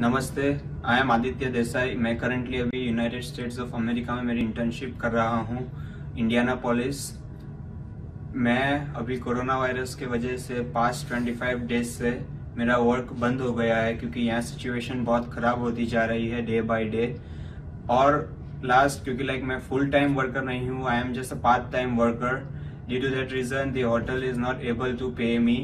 नमस्ते I am Aditya Desai. मैं currently अभी यूनाइटेड स्टेट्स ऑफ़ अमेरिका में मेरी इंटर्नशिप कर रहा हूँ इंडियाना पॉलिस मैं अभी कोरोना वायरस के वजह से पास्ट 25 डेज़ से मेरा वर्क बंद हो गया है, क्योंकि यहाँ सिचुएशन बहुत ख़राब होती जा रही है डे बाय डे और लास्ट क्योंकि लाइक मैं फुल टाइम वर्कर नहीं हूँ I am just a part time worker due to that reason the hotel is not able to pay me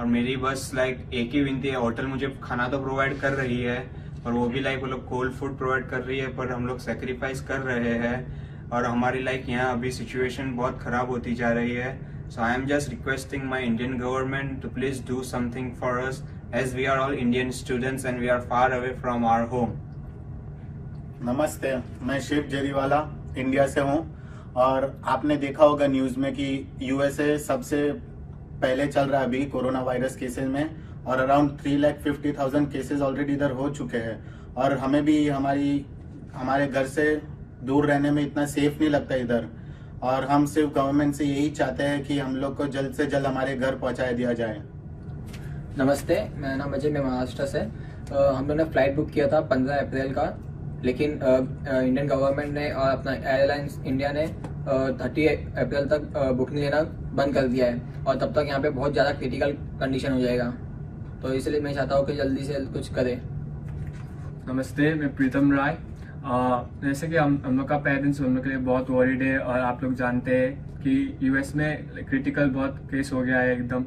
और मेरी बस लाइक एक ही विनती है होटल मुझे खाना तो प्रोवाइड कर रही है और वो भी लाइक वो लोग कोल्ड फ़ूड प्रोवाइड कर रही है, पर हम लोग सेक्रीफाइस कर रहे हैं, और हमारी लाइक यहाँ अभी सिचुएशन बहुत ख़राब होती जा रही है। So I am just requesting my Indian government to please do something for us as we are all Indian students and we are far away from our home नमस्ते, मैं शिव जेरीवाला इंडिया से हूँ, और आपने देखा होगा न्यूज़ में कि यूएसए सबसे पहले चल रहा है अभी कोरोना वायरस केसेस में और around three lakh fifty thousand cases already इधर हो चुके हैं। और हमें भी हमारी, हमारे घर से दूर रहने में इतना सेफ़ नहीं लगता इधर। और हम सिर्फ़ गवर्नमेंट से यही चाहते हैं कि हम लोग को जल्द से जल्द हमारे घर पहुँचा दिया जाए। नमस्ते, मेरा नाम अजय, मैं महाराष्ट्र से। हम लोगों ने फ़्लाइट बुक किया था पंद्रह अप्रैल का, लेकिन इंडियन गवर्नमेंट ने और अपना एयरलाइंस इंडिया ने थर्टी अप्रैल तक बुकिंग लेना बंद कर दिया है और तब तक यहाँ पे बहुत ज़्यादा क्रिटिकल कंडीशन हो जाएगा। तो इसलिए मैं चाहता हूँ कि जल्दी से कुछ करें। नमस्ते, मैं प्रीतम राय। जैसे कि हम हम लोग का पेरेंट्स हम लोग के लिए बहुत वॉरिड है और आप लोग जानते हैं कि यूएस में क्रिटिकल बहुत केस हो गया है एकदम।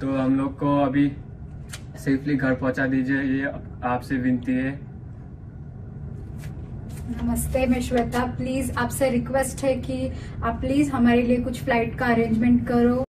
तो हम लोग को अभी सेफली घर पहुँचा दीजिए, ये आपसे विनती है। नमस्ते, मैं श्वेता। प्लीज़, आपसे रिक्वेस्ट है कि आप प्लीज़ हमारे लिए कुछ फ़्लाइट का अरेंजमेंट करो।